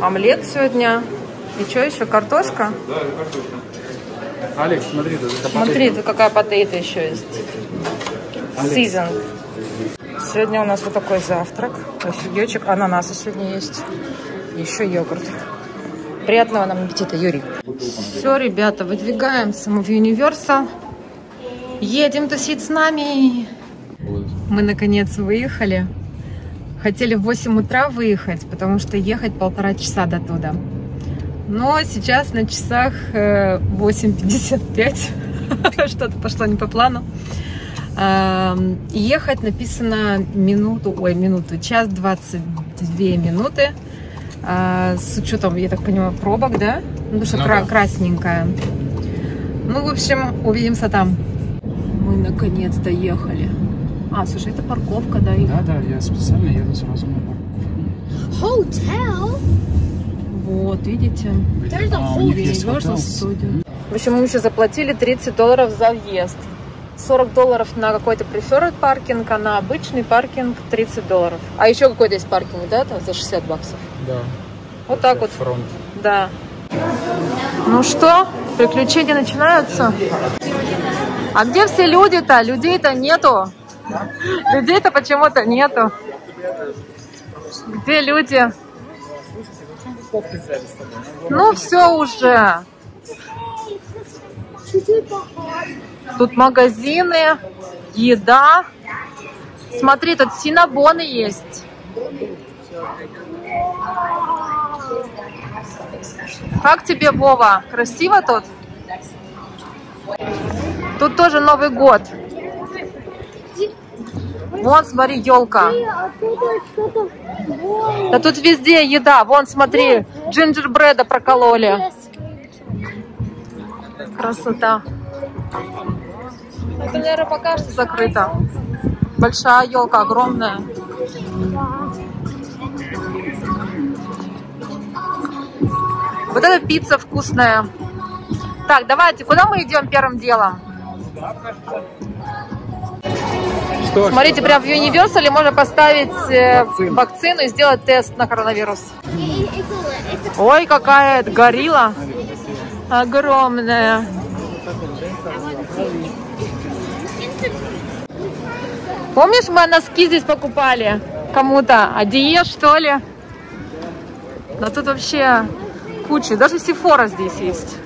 Омлет сегодня. И что еще? Картошка? Да, это картошка. Алекс, смотри, тут это Смотри, тут какая потейта еще есть. Сизон. Сегодня у нас вот такой завтрак. Кофеечек, ананасы сегодня есть. Еще йогурт. Приятного нам аппетита, Юрий. Все, ребята, выдвигаемся мы в Universal. Едем тусить с нами. Мы наконец выехали. Хотели в 8 утра выехать, потому что ехать полтора часа до туда. Но сейчас на часах э, 8.55. Что-то пошло не по плану. Ехать написано минуту, ой, минуту, час 22 минуты. Э, С учетом, я так понимаю, пробок, да? Ну, потому что Ну кра- да. красненькая. Ну, в общем, увидимся там. Мы наконец доехали. А, слушай, это парковка, да? и- Да, да, я специально еду сразу на парковку. Hotel? Вот, видите? There's a А, whole Universal. Studio. В общем, мы еще заплатили 30 долларов за въезд. 40 долларов на какой-то preferred паркинг, а на обычный паркинг 30 долларов. А еще какой-то есть паркинг, да, там за 60 баксов. Да. Вот так вот, Фронт. да. Ну что, приключения начинаются? А где все люди-то? Людей-то нету. Людей-то почему-то нету. Где люди? Ну все уже. Тут магазины, еда. Смотри, тут синабоны есть. Как тебе, Вова? Красиво тут? Тут тоже Новый год. Вон, смотри, елка. Да тут везде еда. Вон, смотри, джинджербреда прокололи. Красота. Это, наверное, пока что закрыто. Большая елка, огромная. Вот эта пицца вкусная. Так, давайте, куда мы идем первым делом? Что? Смотрите, прям в Universal можно поставить э, вакцину и сделать тест на коронавирус. Ой, какая это горилла. Огромная. Помнишь, мы носки здесь покупали кому-то? Адие, что ли? Да тут вообще куча. Даже Сифора здесь есть.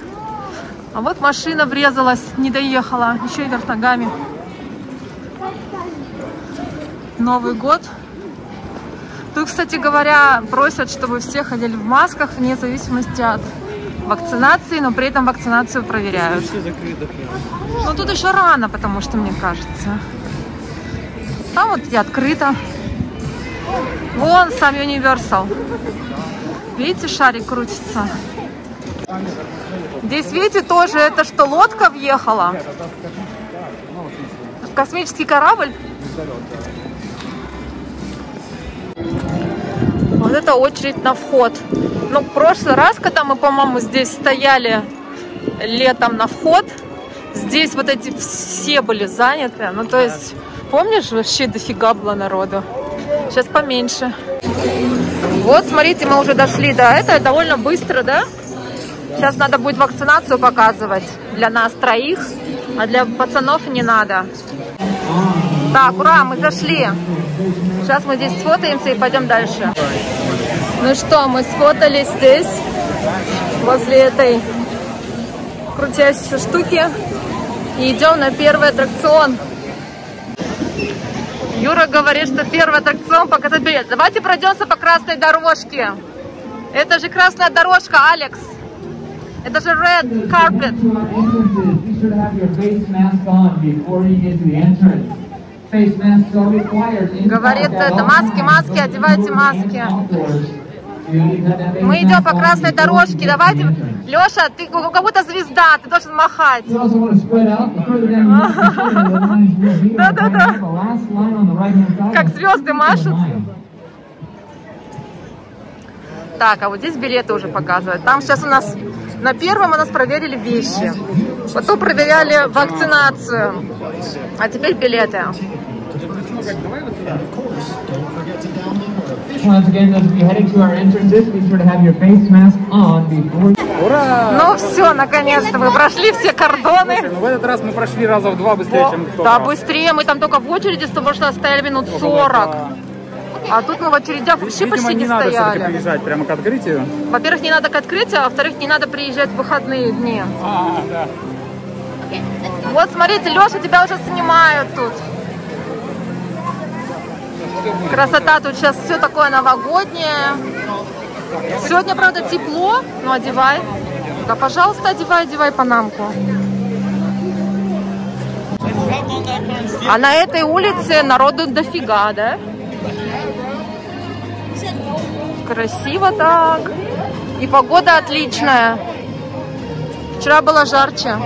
А вот машина врезалась, не доехала. Еще и вверх ногами. Новый год. Тут, кстати говоря, просят, чтобы все ходили в масках вне зависимости от вакцинации, но при этом вакцинацию проверяют. Но тут еще рано, потому что, мне кажется. Там вот и открыто. Вон сам Universal. Видите, шарик крутится. Здесь, видите, тоже это что, лодка въехала? Космический корабль? Вот это очередь на вход. Ну, в прошлый раз, когда мы, по-моему, здесь стояли летом на вход, здесь вот эти все были заняты. Ну, то есть, помнишь, вообще дофига было народу. Сейчас поменьше. Вот, смотрите, мы уже дошли до этого. Довольно быстро, да? Сейчас надо будет вакцинацию показывать для нас троих, а для пацанов не надо. Так, ура, мы зашли. Сейчас мы здесь сфотаемся и пойдем дальше. Ну что, мы сфотались здесь, возле этой крутящей штуки. И идем на первый аттракцион. Юра говорит, что первый аттракцион показать билет. Давайте пройдемся по красной дорожке. Это же красная дорожка, Алекс. Это же red carpet. Говорит, это маски, маски, одевайте маски. Мы идем по красной дорожке. Давайте. Леша, ты как будто звезда, ты должен махать. You also want to spread out. The further down you get, the shorter the lines will be. Да, да, да. The last line on the right-hand side Как звезды машут. Так, а вот здесь билеты уже показывают. Там сейчас у нас на первом у нас проверили вещи. Потом проверяли вакцинацию. А теперь билеты. Once again, those of you heading to our entrances, be sure to have your face mask on before Ура! Ну все, наконец-то мы прошли все кордоны. Ну, в этот раз мы прошли раза в два быстрее, О, чем в тот да, быстрее. Мы там только в очереди с того, что стояли минут 40. А тут мы в очередях вообще Видимо, почти не не надо стояли. приезжать прямо к открытию. Во-первых, не надо к открытию, а во-вторых, не надо приезжать в выходные дни. А, да. Вот, смотрите, Леша, тебя уже снимают тут. Красота, тут сейчас все такое новогоднее. Сегодня, правда, тепло, но одевай. Да, пожалуйста, одевай, одевай панамку. А на этой улице народу дофига, да? Красиво так. И погода отличная. Вчера было жарче.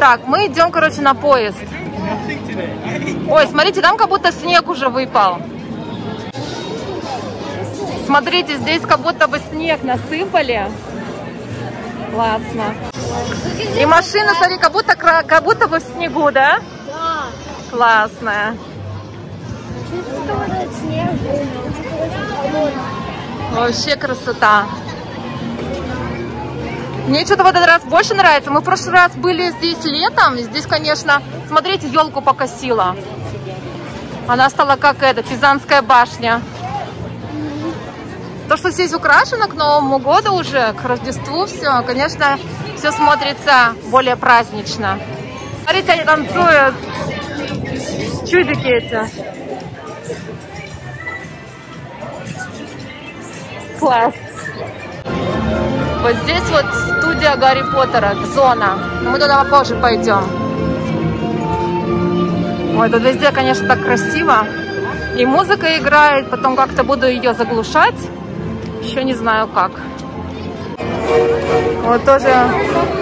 Так, мы идем, короче, на поезд. Ой, смотрите, там как будто снег уже выпал. Смотрите, здесь как будто бы снег насыпали. Классно. И машина, смотри, как будто, как будто бы в снегу, да? Да. Классная. Вообще красота. Мне что-то в этот раз больше нравится. Мы в прошлый раз были здесь летом. Здесь, конечно, смотрите, елку покосила. Она стала как эта, Пизанская башня. То, что здесь украшено к Новому году уже, к Рождеству все, конечно, все смотрится более празднично. Смотрите, они танцуют. Чудики эти. Класс. Вот здесь вот студия Гарри Поттера, зона. Мы туда попозже пойдем. Ой, тут везде, конечно, так красиво. И музыка играет, потом как-то буду ее заглушать. Еще не знаю как. Вот тоже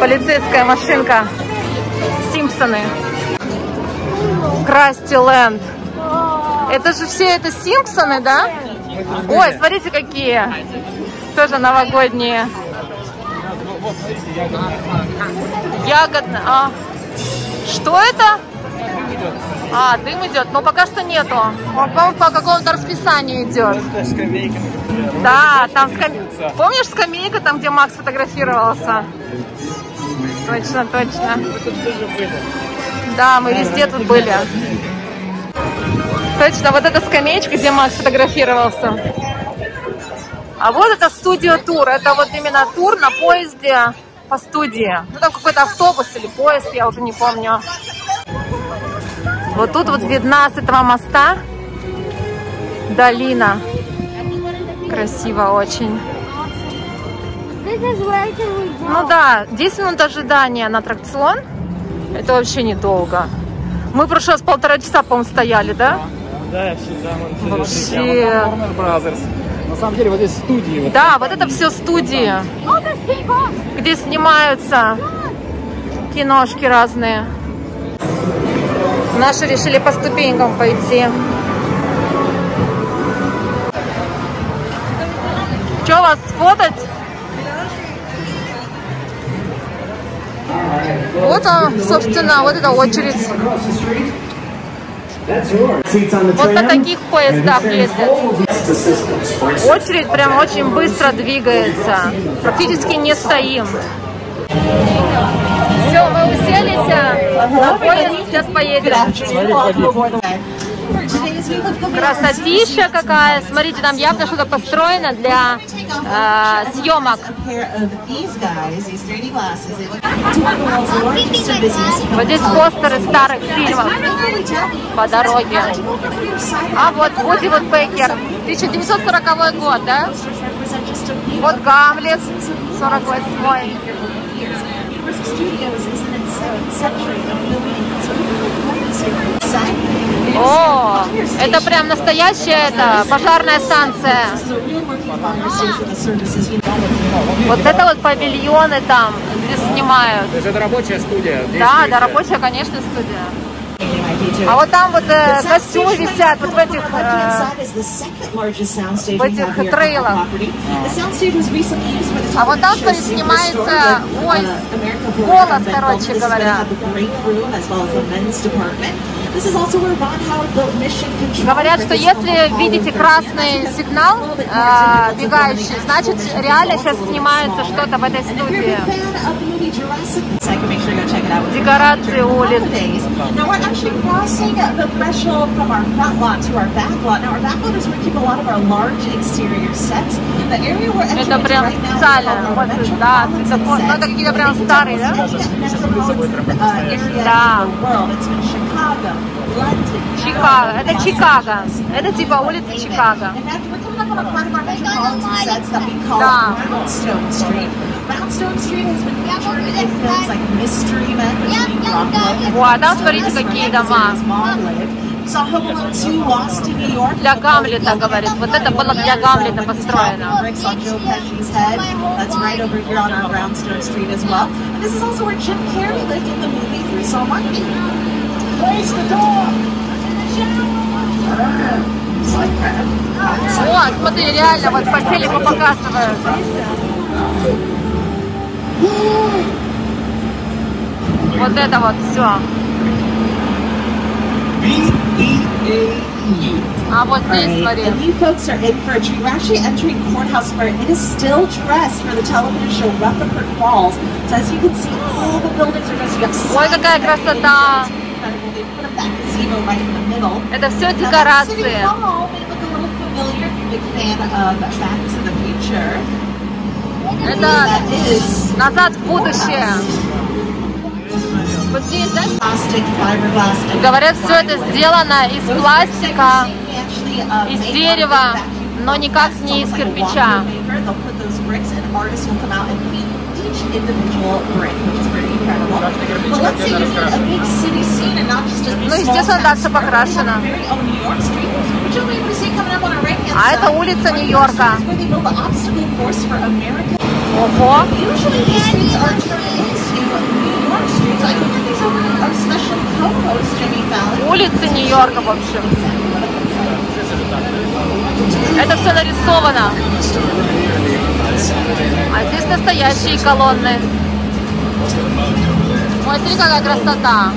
полицейская машинка. Симпсоны. Красти Лэнд. Это же все это Симпсоны, да? Ой, смотрите какие. Тоже новогодние. Ягодно. А. Что это? А, дым идет, но пока что нету. Он, по какому-то расписанию идет. Да, там скам- помнишь скамейка, там, где Макс фотографировался? Точно, точно. Да, мы везде тут были. Точно, вот эта скамеечка, где Макс фотографировался. А вот это студио-тур. Это вот именно тур на поезде по студии. Ну, там какой-то автобус или поезд, я уже не помню. Вот тут вот видна с этого моста долина. Красиво очень. Ну да, 10 минут ожидания на аттракцион. Это вообще недолго. Мы прошлый раз полтора часа, по-моему, стояли, да? Да, всегда можно Вообще. Warner Brothers. На самом деле, вот здесь студии. Вот. Да, вот это все студии, где снимаются киношки разные. Наши решили по ступенькам пойти. Че, вас сфотать? Вот он, собственно, вот эта очередь. Вот на таких поездах ездят. Очередь прям очень быстро двигается. Практически не стоим. Все, мы уселись а, на поезд, сейчас поедем. Красотища какая. Смотрите, там явно что-то построено для э, съемок. Вот здесь постеры старых фильмов по дороге. А вот Вуди вот Бекер, 1940 год, да? Вот Гамлет, 48 О, это прям настоящая это, пожарная станция. Вот это вот павильоны там, где снимают. То есть это рабочая студия. Да, да, рабочая, конечно, студия. А вот там вот э, костюмы висят, вот в этих, э, в этих трейлах. А вот там, смотри, снимается войс. Голос, and Ben короче говоря. Говорят, что если видите красный сигнал, э, мигающий, значит реально сейчас снимается что-то в этой студии. Декорации улиц. Это прям специально. Вот, да, светофор. Ну, это какие-то прям старые, да? Uh, Да. in the world. It's been Chicago, London, Чикаго. Это Los Чикаго. Angeles. Это типа улица Чикаго. And after we're coming up on a part of our metropolitan sets that we call Да. Brownstone Street. Brownstone Street has been featured in films like Mystery Men, which we Rockwood. Во, а там смотрите, какие дома. We saw Home Alone 2, Lost in New York. Для Гамлета, говорит. Вот это было для Гамлета построено. Bricks on Joe Pesci's head. That's right over here on our Brownstone Street as well. And this is also where Jim Carrey lived in the movie Three Saw Monkey. The! О, смотри, реально, вот по телеку показывают. Вот это вот все. А вот здесь, Right. смотри. And you folks are in for a treat. We're actually entering Courthouse Square. It is still dressed for the television show Rutherford Falls. So as you can see, all the buildings are dressed. Have Ой, какая красота. Это все декорации. Это назад в будущее. Вот здесь, да? Говорят, все это сделано из пластика, uh, из дерева, но никак не из кирпича. Each individual brick, which is pretty incredible. But let's say you need a big city scene and not just a Ну, up on our right-hand А это улица Нью-Йорка. Ого. Улицы Нью-Йорка, в общем. Это все нарисовано. А здесь настоящие колонны. Смотри, какая красота.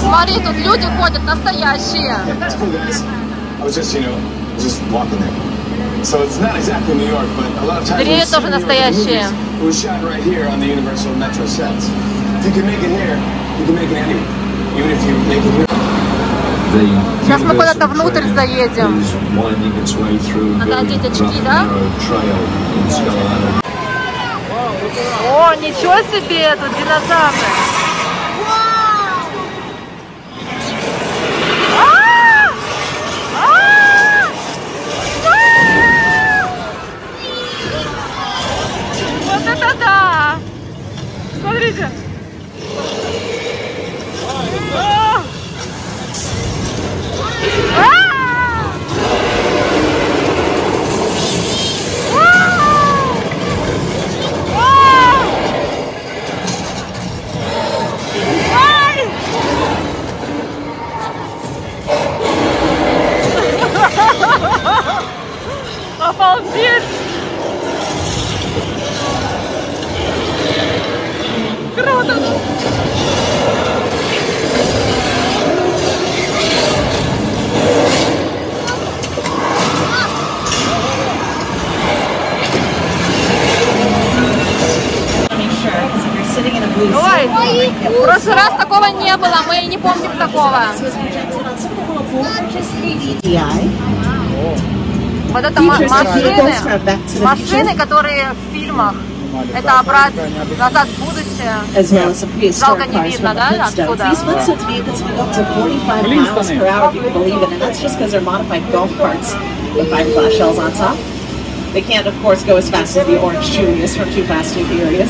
Смотри, тут люди ходят настоящие. Деревья тоже настоящие. movies, It was shot right here on the Universal Metro sets. If you can make it here, you can make it anywhere. Сейчас мы куда-то внутрь заедем. Надо одеть очки, да? О, ничего себе, тут динозавры. А! А! Вот это да! Смотрите. A blue Ой, в прошлый раз такого не было, мы не помним такого. Вот это ма- Features like vehicles from машины, Back to the машины, Future, которые в фильмах. Это обратно, назад в будущее. as well as some prehistoric Жалко, не cars видно, from the да, Flintstones. оттуда? These Flintstones vehicles can go up to 45 miles per hour, if you can believe it, and that's just because they're modified golf carts with fiberglass shells on top. They can't, of course, go as fast as the orange Julius from Too Fast, Too Furious.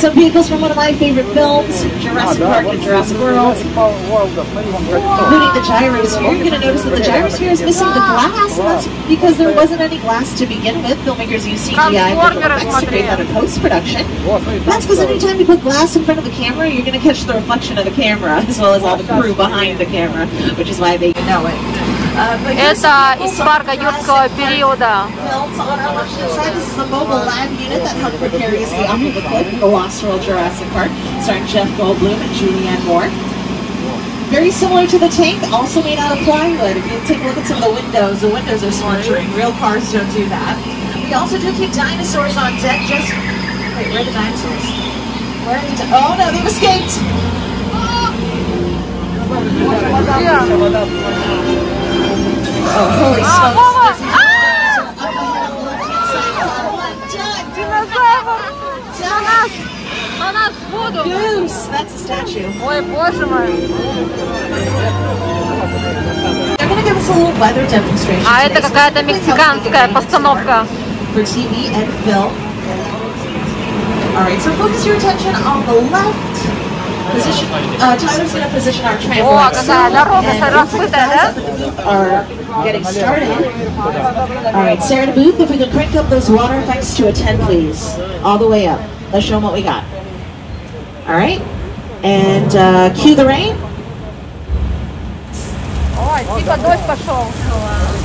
Some vehicles from one of my favorite films, Jurassic Park and Jurassic World, including the gyrosphere. You're going to notice that the gyrosphere is missing the glass. and That's because there wasn't any glass to begin with. Filmmakers use CGI visual effects to create that in post-production. That's because anytime you put glass in front of the camera, you're going to catch the reflection of the camera as well as all the crew behind the camera, which is why they know it. Uh, but here's Это some из vehicles парка on the юрского Jurassic периода. films on our left-hand side. This is the mobile lab unit that helped precariously off of the cliff in the Lost World Jurassic Park, starring Jeff Goldblum and Julianne Moore. Very similar to the tank, also made out of plywood. If you take a look at some of the windows, the windows are splintering. Real cars don't do that. We also do keep dinosaurs on deck. Just wait, where are the dinosaurs? Where are the? Di- oh no, they've escaped. Oh, holy А, smokes! Вова! There's А! Динозавр! На нас! На нас в воду! Goose! That's a statue. Ой, боже мой! They're gonna give us a little weather demonstration. А today, это so какая-то it's really мексиканская helpful to get постановка. For TV and film. Alright, so focus your attention on the left. Position, uh, Tyler's gonna position our trampoline. О, какая дорога and looks like the разбитая, guys да? up getting started. All right, Sarah the Booth, if we could crank up those water effects to a 10, please. All the way up. Let's show them what we got. All right, and uh, cue the rain.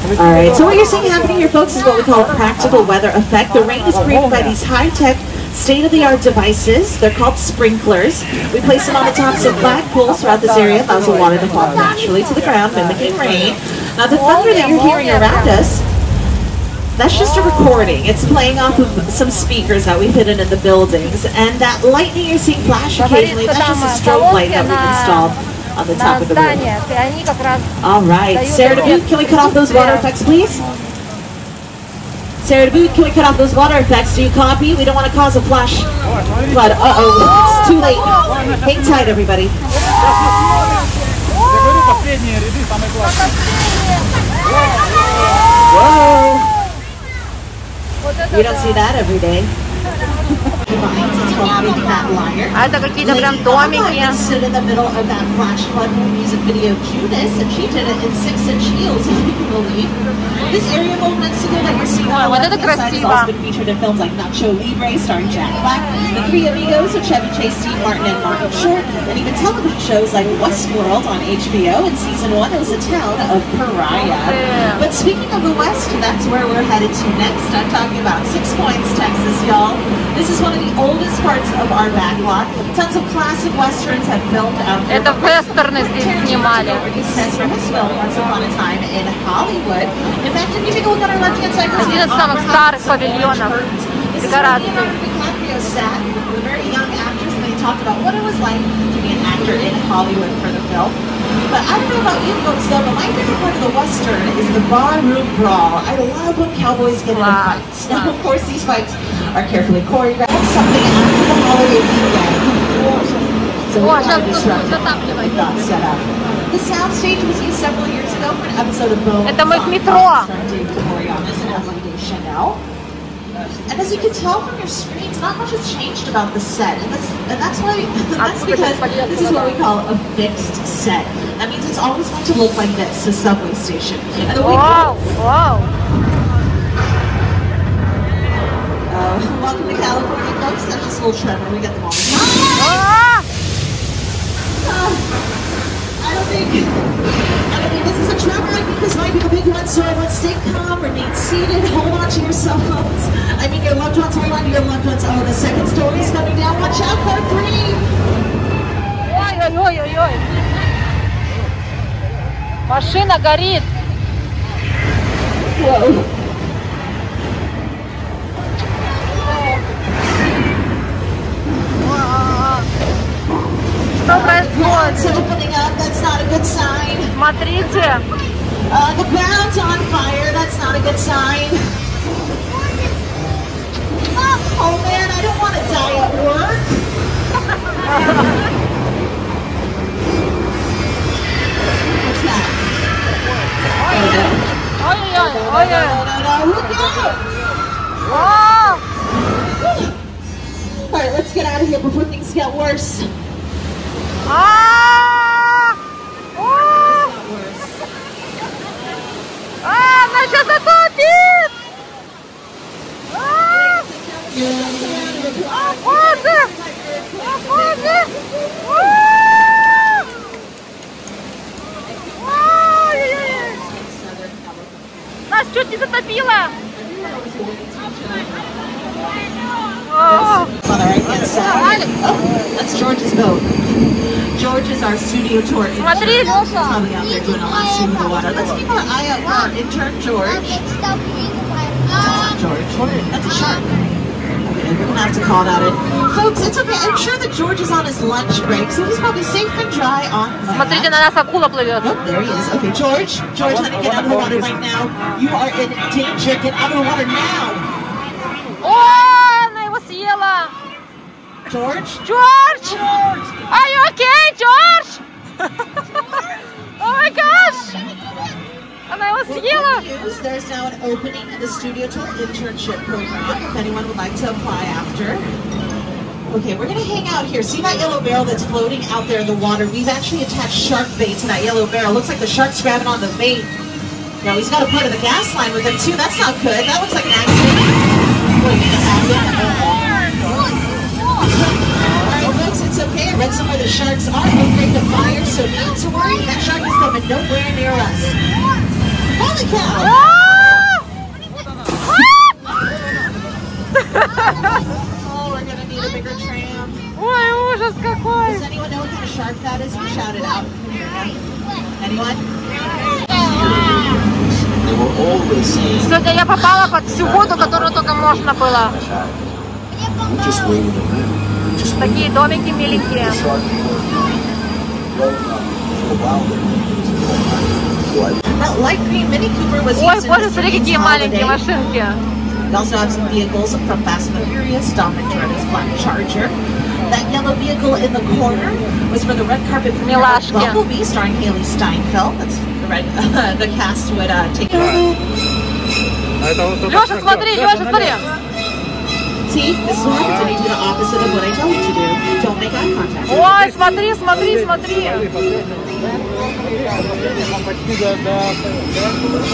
All right, so what you're seeing happening here, folks, is what we call a practical weather effect. The rain is created by these high-tech state-of-the-art devices. They're called sprinklers. We place them on the tops of flagpoles throughout this area, allows the water to fall naturally to the ground, mimicking rain. Now the thunder that you're hearing around us, that's just a recording. It's playing off of some speakers that we've hidden in the buildings. And that lightning you're seeing flash occasionally, that's just a strobe light that we've installed on the top of the roof. All right, Sarah Dubuque, can we cut off those water effects, please? Sarah Dubuque, can we cut off those water effects? Do you copy? We don't want to cause a flash flood. Uh-oh, it's too late. Hang tight, everybody. Я говорю, последние ряды самые классные. Whoa, Вот это you don't да. see that every day. It's called Big Fat Liar. А это какие-то прям домики. stood in the middle of that flash flood music video Judas, and she did it in six-inch heels, if you can believe. This area of Old Mexico that you're seeing on Ой, вот the это left-hand side has красиво. also been featured in films like Nacho Libre, starring Jack Black, The Three Amigos with Chevy Chase, Steve Martin, and Martin Short, and even television shows like Westworld on HBO. In season one, it was the town of Pariah. Yeah. But speaking of the West, that's where we're headed to next. I'm talking about Six Points, Texas, y'all. This is one of the oldest parts of our backlot. Tons of classic westerns have filmed out there. Это вестерны здесь снимали. Sets from his film Once Upon a Time in Hollywood. In fact, if you take a look on our left-hand side, you'll see Один из an самых opera старых house with павильонов, curtains. This is where декораций. Leonardo DiCaprio sat with a very young actress, and they talked about what it was like to be an actor in Hollywood for the film. But I don't know about you folks though, but my favorite part of the Western is the barroom brawl. I love when cowboys get into Wow. fights. Now, of course, these fights are carefully choreographed. Something after the holiday weekend. So we О, wanted сейчас to тут disrupt будет затапливать. the thought set up. The soundstage was used several years ago for an episode of Bones. Это мы в on метро. Fox, starring David Boreanaz and Emily Deschanel. And as you can tell from your screens, not much has changed about the set, and that's and that's why that's Откуда because сейчас this is what we call a fixed set. That means it's always going to look like this, a subway station. And the way Вау, вау. uh, welcome to California, folks. That's just a little tremor. We get them all the time. А! I don't think I don't think this is a tremor. I think this might be the big one. So everyone stay calm, remain seated, hold on to your cell phones. I mean your loved ones, hold on to your loved ones. Oh, the second story is coming down. Watch out for three. Ой, ой, ой, ой, ой. Машина горит. Whoa. good sign. Смотрите. Uh, the ground's on fire. That's not a good sign. Oh man, I don't want to die at work. What's that? Oh Ой-ой-ой, no. ой-ой. No, no, no, look out! А! All right, let's get out of here before things get worse. А! А, она сейчас затопит! А! О, Боже! О, Боже! А! Нас чуть не затопило! That's George's boat. George is our studio tour intern. Смотри! Probably out there doing a lot swim in the water. Let's keep our eye out for our intern, George. George. That's a shark. Okay, we're gonna have to call that in. Folks, it's okay. I'm sure that George is on his lunch break, so he's probably safe and dry on land. Смотрите, на нас акула плывет. Oh, there he is. Okay, George. George, honey, get out of the water right now. You are in danger. Get out of the water now. О, она его съела! George? George! George! Are you okay, George? George? oh my gosh! And I was well, yellow. News, there's now an opening in the studio tour internship program if anyone would like to apply after. Okay, we're gonna hang out here. See that yellow barrel that's floating out there in the water? We've actually attached shark bait to that yellow barrel. Looks like the shark's grabbing on the bait. Now he's got a part of the gas line with him too. That's not good. That looks like an accident. Read somewhere the sharks are afraid of fire, so not to worry. That shark is coming nowhere near us. Holy cow! Oh, we're gonna need a bigger tram. Ой, ужас какой! Does anyone know what kind of shark that is? You shout it out. Anyone? They were always saying, Сегодня я попала под всю воду, которую только можно было. we just waited around. We just Такие домики миленькие. shark rolling up for a while there. That light green Mini Cooper was Ой, used in боже, Mr. смотри, Bean's какие маленькие holiday. машинки. We also have some vehicles from Fast and the Furious, Dominic Toretto's Black Charger. That yellow vehicle in the corner was for the red carpet premiere of Милашки. Bumblebee, starring Haley Steinfeld. That's the red. the cast would uh, take. А это вот только Леша, что- смотри, Лёша, Леша, смотри. See, this is what happens when you do the opposite of what I tell you to do. Don't make eye contact. Ой, смотри, смотри, смотри. Он почти до, до...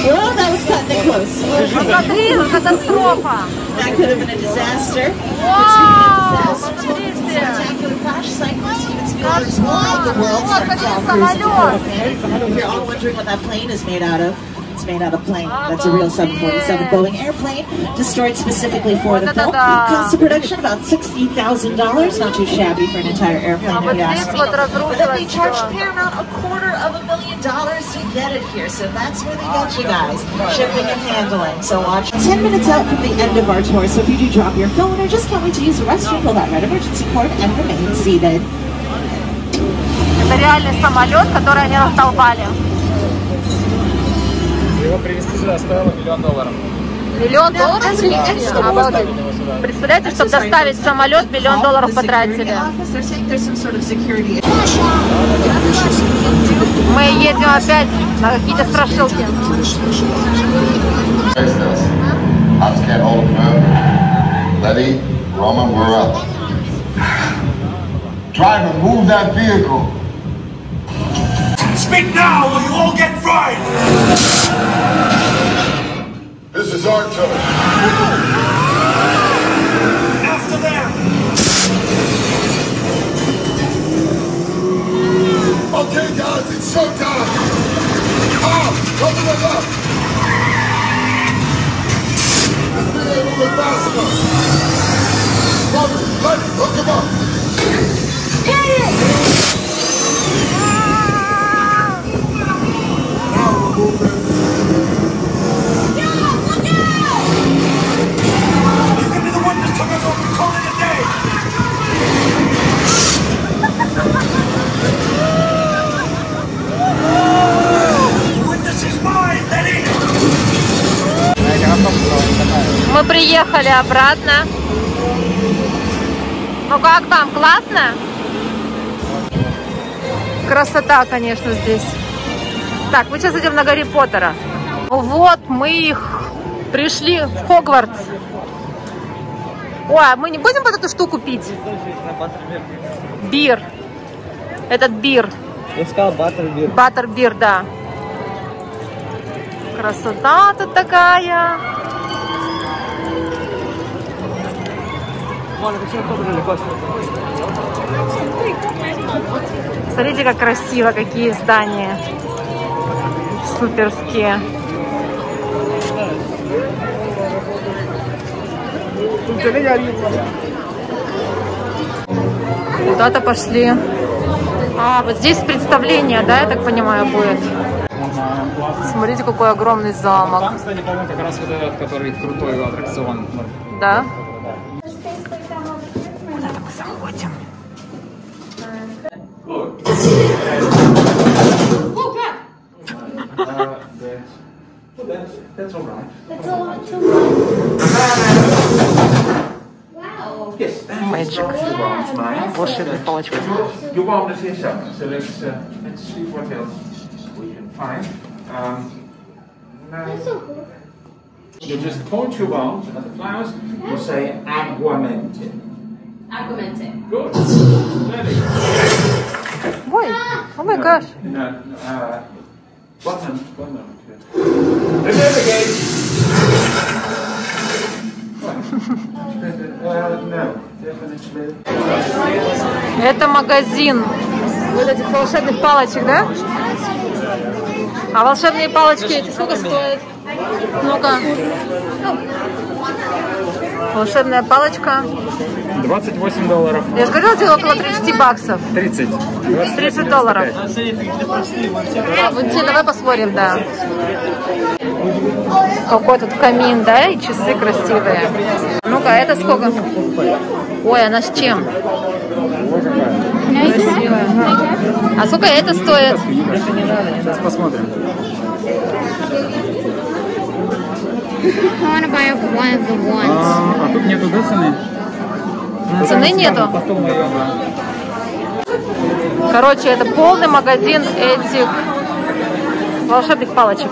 Well, that was cutting it close. Посмотри, катастрофа. That could have been a disaster. Вау, Disaster. посмотрите. Spectacular crash site for Steven Spielberg's War of the Worlds. Вот, starring какой Tom Cruise and самолет. Dakota Fanning. If you're all wondering what that plane is made out of, it's made out of plane. That's a real 747 Boeing airplane, destroyed specifically for the Вот это film. да. Cost of production about $60,000. Not too shabby for an entire airplane, А if вот you ask здесь me. вот But then they разрушилось charged все. Paramount a quarter of a million dollars to get it here, so that's where they get you guys, shipping and handling. So watch. 10 minutes out from the end of our tour, so if you do drop your phone or just can't wait to use the restroom, pull that red emergency cord and remain seated. Это реальный самолет, который они раздолбали. Его привезти сюда стоило миллион долларов. Миллион долларов привезли? exit Обалдеть. Представляете, чтобы доставить самолет, миллион долларов потратили. Мы едем опять на какие-то страшилки. Letty, Roman, we're up. Driver, move that vehicle. Speak now, or you all get fried! This is our turn. After them! Okay, guys, it's showtime. Tom, come to the left. Обратно. Ну как там, классно? Красота, конечно, здесь. Так, мы сейчас идем на Гарри Поттера. Вот, мы их пришли в Хогвартс. Ой, а мы не будем вот эту штуку пить? Бир. Этот бир. Я сказал баттербир. Баттербир, да. Красота тут такая. Смотрите, как красиво, какие здания. Суперские. Куда-то пошли. А, вот здесь представление, да, я так понимаю, будет. Смотрите, какой огромный замок. Там, кстати, по-моему, как раз вот этот, который крутой аттракцион. Да? That's all right. It's all too Wow. Yes, that's Magic. your arms, mate. Волшебная палочка. Your wand is here somewhere, so let's, uh, let's see what else we can find. Um, That's no. so cool. You just point your wand at the flowers, you say aguamente. Aguamente. Good. Ready? Ой, о май гаш. No, uh, one moment, one moment. Remember definitely. Это магазин вот этих волшебных палочек, да? А волшебные палочки эти сколько стоят? Ну-ка. Волшебная палочка. 28 долларов. Я же говорила, тебе около 30 баксов. 30. 30 долларов. А, вот давай посмотрим, да. Какой тут камин, да, и часы красивые. Ну-ка, это сколько? Ой, она с чем? Красивая. А сколько это стоит? Сейчас посмотрим. I want to buy one of the ones. А, а тут нету, да, цены? Цены нету. Потом ее, Короче, это полный магазин этих волшебных палочек.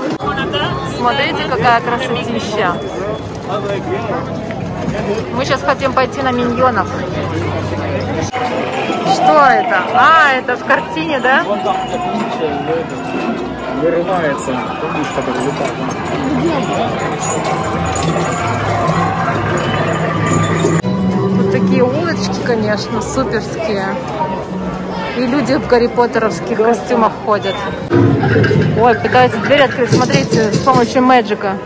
Смотрите, какая красотища. Мы сейчас хотим пойти на миньонов. Что это? А, это в картине, да? Вырывается. Помнишь, который летал? Тут такие улочки, конечно, суперские. И люди в Гарри Поттеровских костюмах ходят. Ой, пытаются дверь открыть. Смотрите, с помощью мэджика.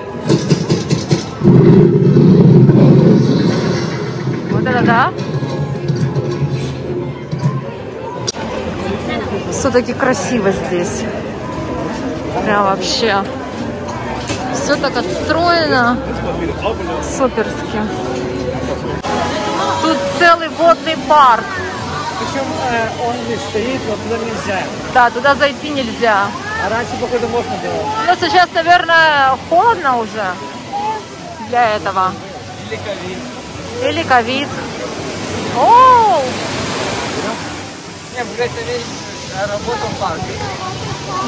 Вот это да. Все-таки красиво здесь. Прям вообще. Все так отстроено. Суперски. Тут целый водный парк. Причем он здесь стоит, но туда нельзя. Да, туда зайти нельзя. А раньше, походу, можно было. Ну, сейчас, наверное, холодно уже для этого. Или ковид. Или ковид. О, Не, в Греции работал в парке.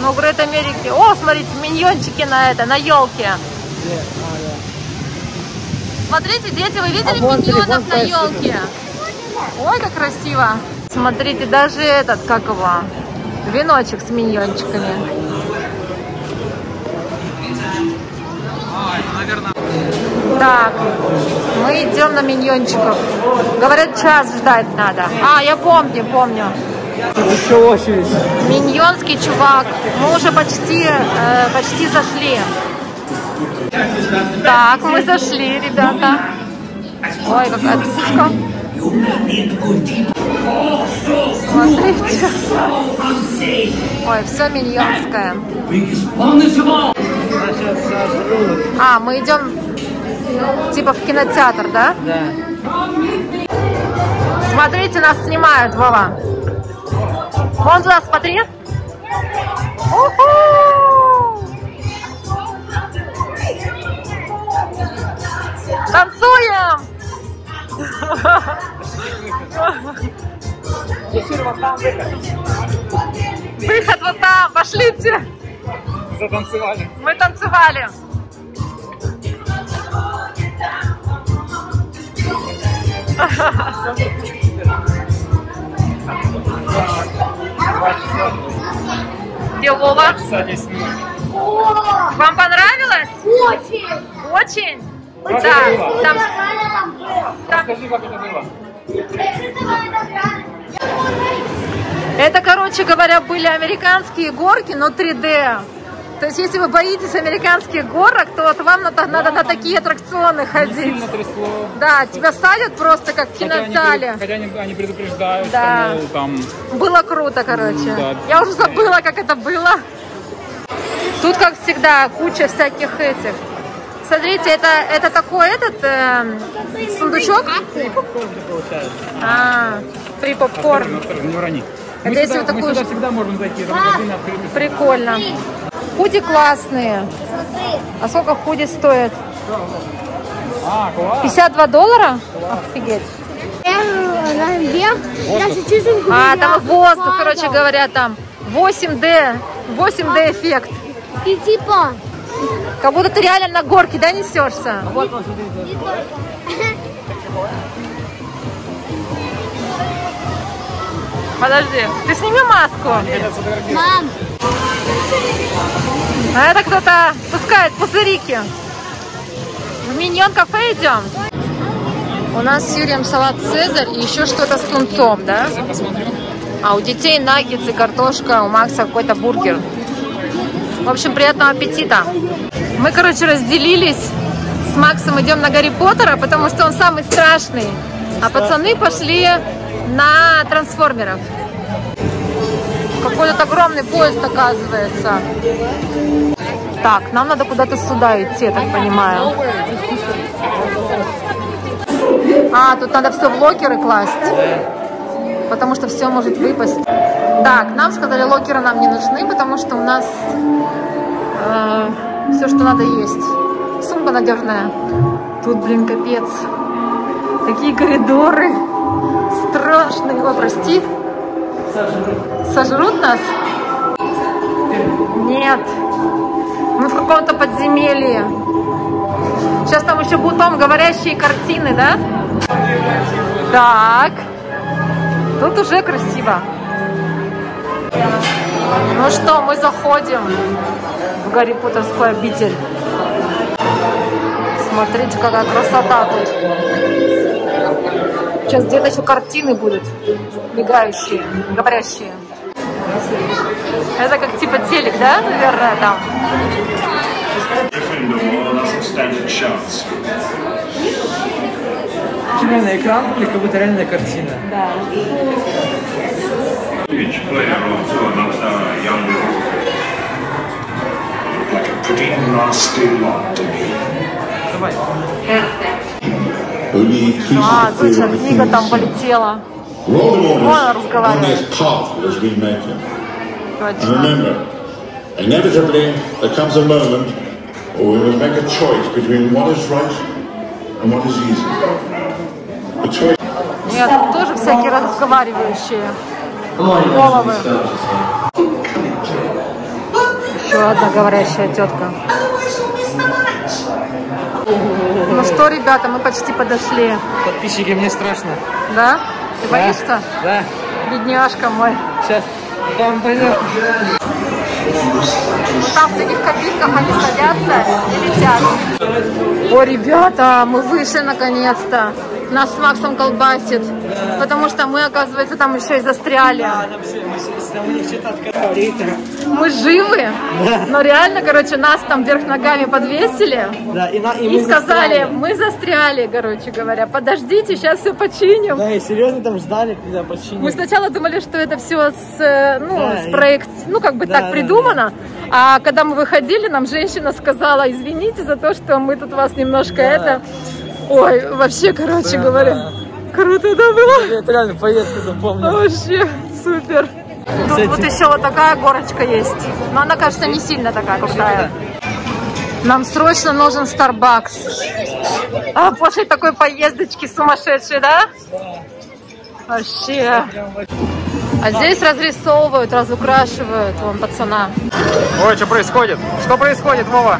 Ну, Грейт Америки. О, смотрите, миньончики на это, на елке. Смотрите, дети, вы видели А вон миньонов на елке? Ой, как красиво. Смотрите, даже этот, как его, веночек с миньончиками. Так, мы идем на миньончиков. Говорят, час ждать надо. А, я помню, помню. Еще очередь. Миньонский чувак. Мы уже почти, э, почти зашли. Так, мы зашли, ребята. Ой, какая тушка. Смотрите. Ой, все миньонское. А, мы идем типа в кинотеатр, да? Да. Смотрите, нас снимают, Вова. Вон туда смотри. Танцуем! Выход вот там, пошлите! Затанцевали. Мы танцевали. Где Вова? Часа 10 минут. Вам понравилось? Очень! Очень? Как Да, там, там Скажи, как это было. Это, короче говоря, были американские горки, но 3D. То есть, если вы боитесь американских горок, то вот вам надо, надо на такие аттракционы ходить. Сильно трясло. Да, тебя садят просто как в Хотя они, кинозале. хотя они, предупреждают, Да. что, мол, там Было круто, короче. Да. Я уже забыла, как это было. Тут, как всегда, куча всяких этих. Смотрите, это, это такой этот эм, сундучок. получается. А, фри попкорн. Осторожно, осторожно, не урони. А Мы, сюда, вот мы такой сюда всегда можем зайти, открытый. Прикольно. Худи классные. А сколько худи стоит? А, класс. 52 доллара? Офигеть. А, там воздух, короче говоря, там 8D, 8D эффект. И типа, Как будто ты реально на горке, да, несешься? Подожди, ты сними маску. мам, А это кто-то пускает пузырики. В Миньон кафе идем. У нас с Юрием салат Цезарь и еще что-то с тунцом, да? А у детей наггетсы, картошка, у Макса какой-то бургер. В общем, приятного аппетита. Мы, короче, разделились. С Максом идем на Гарри Поттера, потому что он самый страшный. А пацаны пошли на трансформеров. Какой-то огромный поезд, оказывается. Так, нам надо куда-то сюда идти, я так понимаю. А, тут надо все в локеры класть. Потому что все может выпасть. Так, нам сказали, локеры нам не нужны, потому что у нас все, что надо есть. Сумка надежная. Тут, блин, капец. Такие коридоры. Страшные. Ой, прости. Сожрут нас? Нет. Мы в каком-то подземелье. Сейчас там еще будут там говорящие картины, да? Так. Тут уже красиво. Ну что, мы заходим в Гарри Поттерскую обитель. Смотрите, какая красота тут. Сейчас где-то еще картины будут, мигающие, говорящие. Это как типа телек, да, наверное, там? Chance. на экран или как будто реальная картина? Да. А, точно, книга там полетела. Вон она разговаривает. Точно. remember, inevitably there comes a moment where we must make a choice between what is right and what is easy. A choice Нет, тут тоже всякие разговаривающие головы. Еще одна говорящая тетка. Ну что, ребята, мы почти подошли. Подписчики, мне страшно. Да? Ты боишься? Да. Бедняжка мой. Сейчас. Там пойдем. Ну там в таких кабинках они садятся и летят. О, ребята, мы вышли наконец-то. Нас с Максом колбасит. Потому что мы, оказывается, там еще и застряли. Открыли. Мы живы, но реально, короче, нас там вверх ногами подвесили Да, и, на, и, и мы сказали, застряли. мы застряли, короче говоря, подождите, сейчас все починим. Да, и серьезно там ждали, когда починили. Мы сначала думали, что это все с, э, ну, Да, с и- проект, ну, как бы Да, так да, придумано. А когда мы выходили, нам женщина сказала, извините за то, что мы тут вас немножко это... Ой, вообще, короче Да, говоря, да. круто да было. Это реально поездку запомнил. Вообще, супер. Тут Кстати- вот еще вот такая горочка есть. Но она, кажется, не сильно такая крутая. Нам срочно нужен Starbucks. А после такой поездочки сумасшедшей, да? Вообще. А здесь разрисовывают, разукрашивают вон пацана. Ой, что происходит? Что происходит, Вова?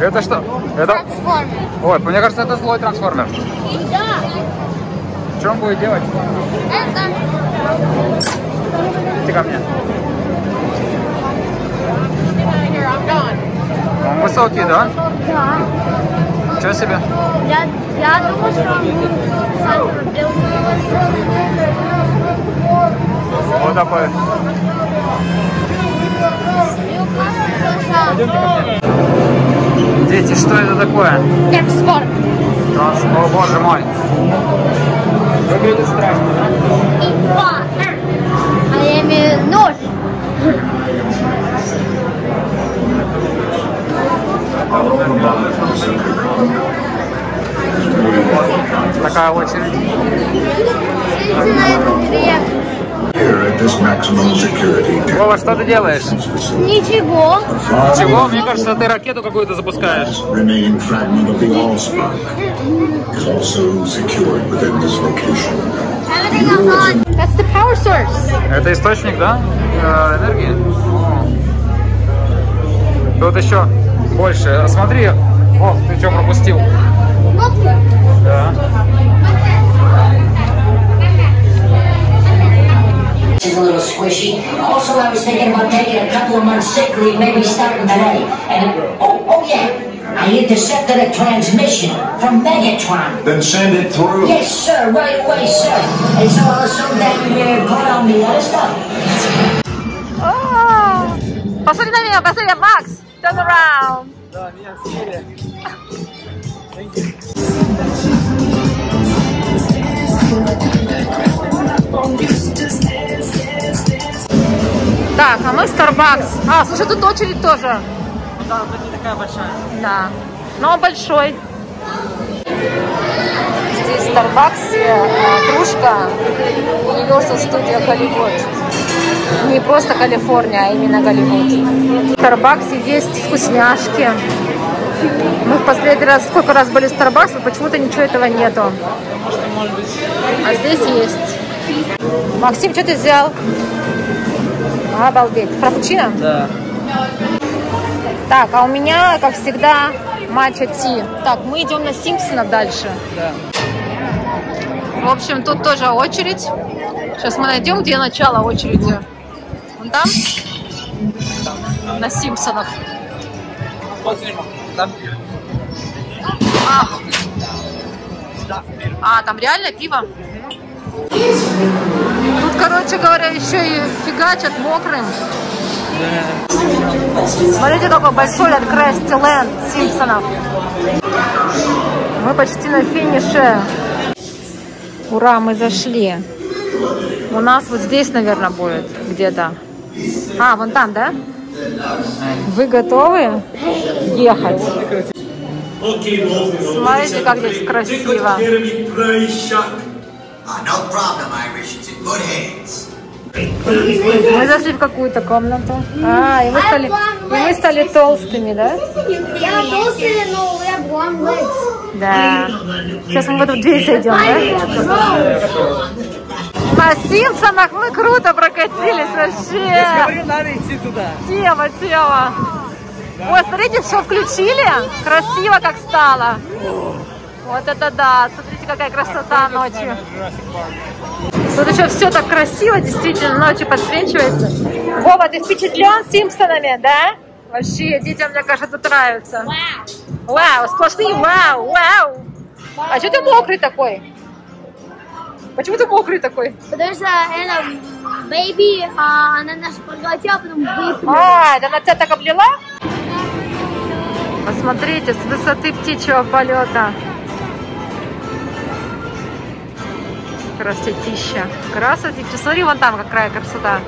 Это что? Это... Вот, мне кажется, это злой трансформер. Да. Что он будет делать? Это. Иди ко мне. Он высокий, да? Да. Ничего себе. Я, я думаю, что он будет. Вот такой. Пойдемте ко мне. Дети, что это такое? Экспорт. Транс- О, боже мой. Выглядит страшно, да? И два. А я имею нож. Такая очередь. Смотрите на этот рек. Here at this maximum security Вова, что ты делаешь? Ничего. Чего? Мне кажется, ты ракету какую-то запускаешь. That's the power source. Это источник, да? Э, энергии? Тут еще больше. Смотри. О, ты что пропустил? Да. is a little squishy. Also, I was thinking about taking a couple of months sick leave, maybe starting today. And, oh, oh yeah, I intercepted a transmission from Megatron. Then send it through. Yes, sir, right away, sir. And so I'll assume that you uh, caught on the other stuff. Pasok na niya, pasok niya, Max! Turn around! Thank you. I'm used Так, а мы Starbucks. А, слушай, тут очередь тоже. Да, тут не такая большая. Да. Но он большой. Здесь в Starbucks э, кружка Universal Studio Hollywood. Не просто Калифорния, а именно Голливуд. В Starbucks есть вкусняшки. Мы в последний раз, сколько раз были в Starbucks, но почему-то ничего этого нету. А здесь есть. Максим, что ты взял? Обалдеть. Фрапучино? Да. Так, а у меня, как всегда, матча Ти. Так, мы идем на Симпсонов дальше. Да. В общем, тут тоже очередь. Сейчас мы найдем, где начало очереди. Вон там? На Симпсонах. Там А, а там реально пиво? Короче говоря, еще и фигачат мокрым. Смотрите, какой большой от Красти Лэнд Симпсонов. Мы почти на финише. Ура, мы зашли. У нас вот здесь, наверное, будет где-то. А, вон там, да? Вы готовы ехать? Смотрите, как здесь красиво. Мы зашли в какую-то комнату. А, и мы стали, и мы стали толстыми, да? Я толстый, но я. Да. Сейчас мы в эту дверь зайдем, да? На Симпсонах мы круто прокатились вообще. говорю, надо идти туда. Тема, тема. Ой, смотрите, все включили. Красиво как стало. Вот это да. Смотрите, какая красота ночью. Тут еще все так красиво, действительно, ночью подсвечивается. Вова, ты впечатлен Симпсонами, да? Вообще, детям, мне кажется, тут нравится. Вау, сплошные вау, вау. А что ты мокрый такой? Почему ты мокрый такой? Потому что это baby, а она нас проглотила, потом выпила. А, это она тебя так облила? Посмотрите, с высоты птичьего полета. Красотища. Красотища. Смотри, вон там какая красота.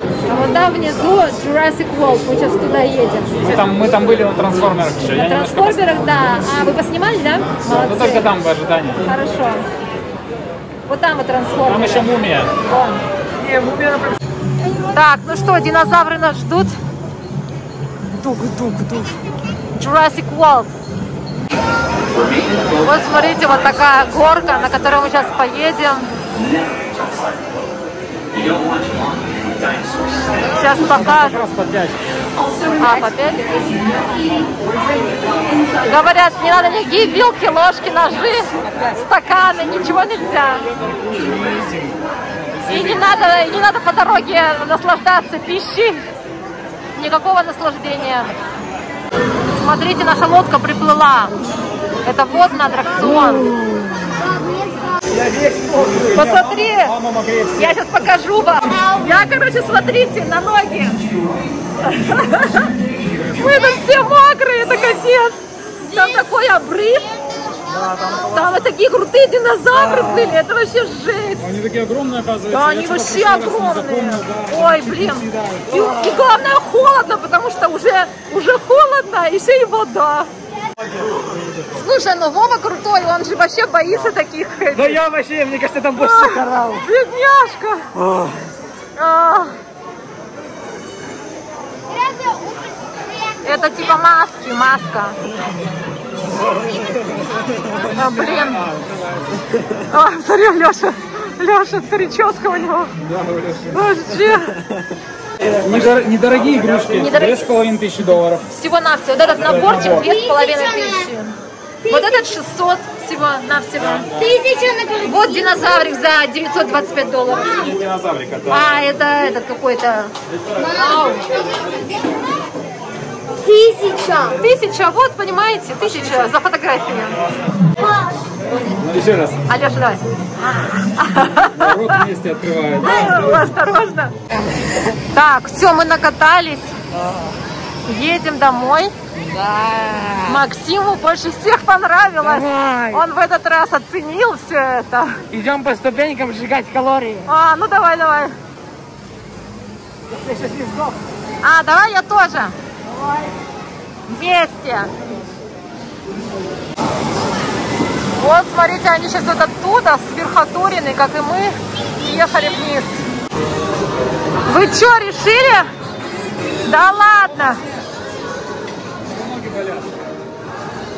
А вот там внизу Jurassic World. Мы сейчас туда едем. Мы там, мы там были на трансформерах еще. На Я немножко трансформерах, да. А, вы поснимали, да? Ну Молодцы. только там в ожидании. Хорошо. Вот там и трансформеры. Там еще мумия. Вон. Не, мумия, Так, ну что, динозавры нас ждут. Дух, дух, дух. Jurassic World. Вот смотрите, вот такая горка, на которой мы сейчас поедем. Сейчас покажу. А, по 5? Говорят, не надо никакие вилки, ложки, ножи, стаканы, ничего нельзя. И не надо, и не надо по дороге наслаждаться пищей. Никакого наслаждения. Смотрите, наша лодка приплыла. Это водный аттракцион. Посмотри, я сейчас покажу вам. Я, короче, смотрите, на ноги. Мы тут все мокрые, это капец. Там такой обрыв. Там вот такие крутые динозавры были, это вообще жесть. Они такие огромные, оказывается. Да, они вообще огромные. Ой, блин. И, и главное холодно, потому что уже, уже холодно, и еще и вода. Слушай, ну Вова крутой, он же вообще боится таких. Да я вообще, мне кажется, там больше А, хорал. Бедняжка. А. Это типа маски, маска. А, блин. А, смотри, Леша. Леша, прическа у него. Вообще. Недор- Недорогие игрушки. Недорогие. Две с половиной тысячи долларов. Всего-навсего. Вот этот наборчик две с половиной тысячи. Вот этот 600 всего-навсего. Тысяча на Вот динозаврик за 925 долларов. Динозаврик, это... А, это этот какой-то. Тысяча. Тысяча, вот, понимаете, тысяча за фотографию. Еще раз. Алеша, давай. Рот вместе открывает. Осторожно. Так, все, мы накатались. Едем домой. Максиму больше всех понравилось. Давай. Он в этот раз оценил все это. Идем по ступенькам сжигать калории. А, ну давай, давай. Я сейчас не сдох. А, давай я тоже. Вместе. Вот, смотрите, они сейчас вот оттуда, с как и мы, ехали вниз. Вы что, решили? Да ладно.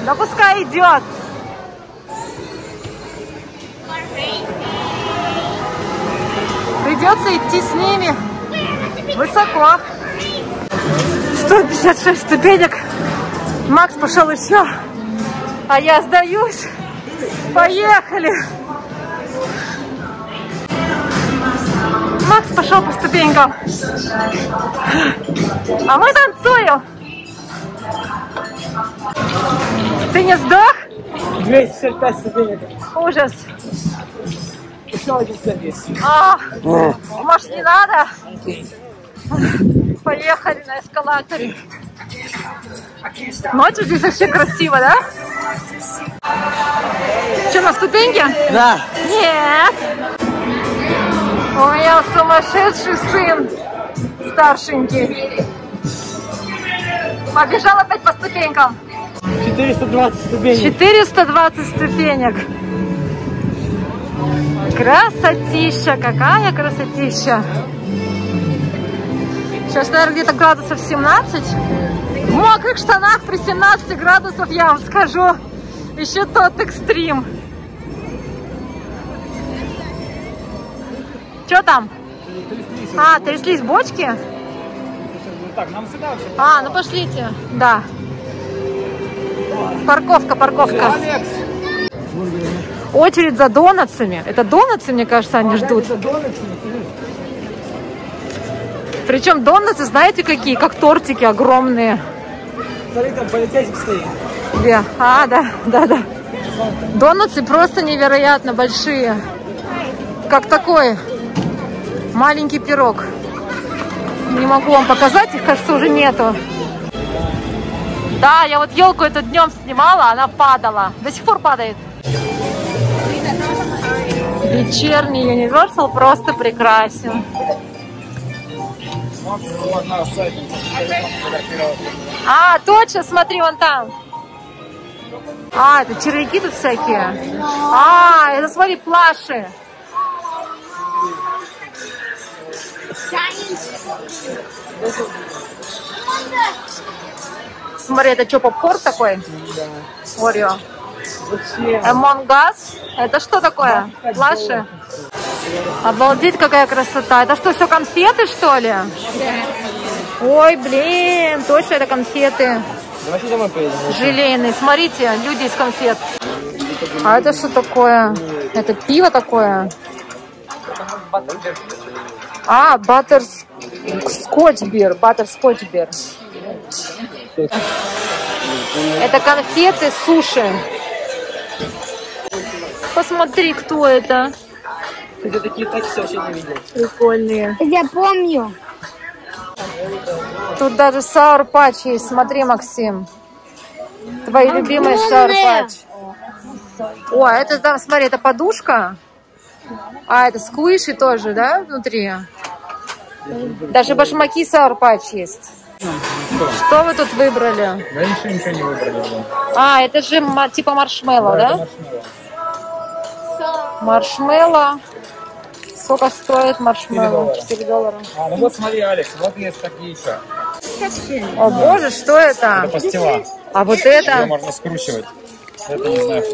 Да пускай идет. Придется идти с ними. Высоко. 156 ступенек. Макс пошел еще. А я сдаюсь. Поехали. Макс пошел по ступенькам. А мы танцуем. Ты не сдох? 265 ступенек. Ужас. Еще один сервис. А, может не надо? Поехали на эскалаторе. Ночью здесь вообще красиво, да? Что, на ступеньке? Да. Нет. У меня сумасшедший сын. Старшенький. Побежал опять по ступенькам. 420 ступенек. 420 ступенек. Красотища, какая красотища. Сейчас, наверное, где-то градусов 17. В мокрых штанах при 17 градусов, я вам скажу, еще тот экстрим. Что там? А, тряслись бочки? Так, нам сюда вообще. А, ну пошлите. Да. Парковка, парковка. Очередь за донатсами. Это донатсы, мне кажется, они ждут. Причем донатсы, знаете, какие? Как тортики огромные. Смотри, там полицейский стоит. Где? А, да, да, да. Донатсы просто невероятно большие. Как такой маленький пирог. Не могу вам показать, их, кажется, уже нету. Да, я вот елку эту днем снимала, она падала. До сих пор падает. Вечерний Universal просто прекрасен. А, точно, смотри, вон там. А, это червяки тут всякие. А, это смотри, плаши. Смотри, это что, попкорн такой? Да. Орео. Among Us? Это что такое? Плаши? Обалдеть, какая красота. Это что, все конфеты, что ли? Ой, блин, точно это конфеты. Давайте домой поедем. Желейные. Смотрите, люди из конфет. А это что такое? Это пиво такое? А, баттер скотч бир, баттер скотч бир. Это конфеты суши. Посмотри, кто это. Я такие тачки вообще не видел. Прикольные. Я помню. Тут даже саур патч есть. Смотри, Максим. Твои любимые саур Огромные. патч. О, а это там, смотри, это подушка. А, это сквиши тоже, да, внутри? Даже башмаки Sour Patch есть. Что вы тут выбрали? Да еще ничего не выбрали. А, это же типа маршмеллоу, да? Маршмеллоу. Сколько стоит маршмеллоу? 4 доллара. А, ну вот смотри, Алекс, вот есть такие еще. О боже, что это? Это пастила. А вот Ее это? можно скручивать. Это, не знаю,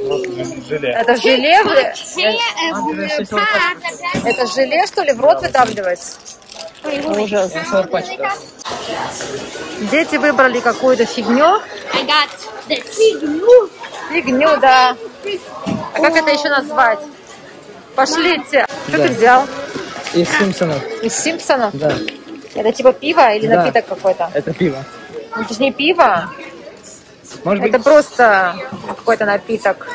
желе. Это желе? вы- Это желе, что ли, в рот выдавливать? Ужас. Дети выбрали какую-то фигню. Фигню. Фигню, да. А как это еще назвать? Пошлите. Что ты взял? Из Симпсонов. Из Симпсонов? Да. Это типа пиво или Да. напиток какой-то? Это пиво. Ну, Это же не пиво. Может быть, Это просто какой-то напиток.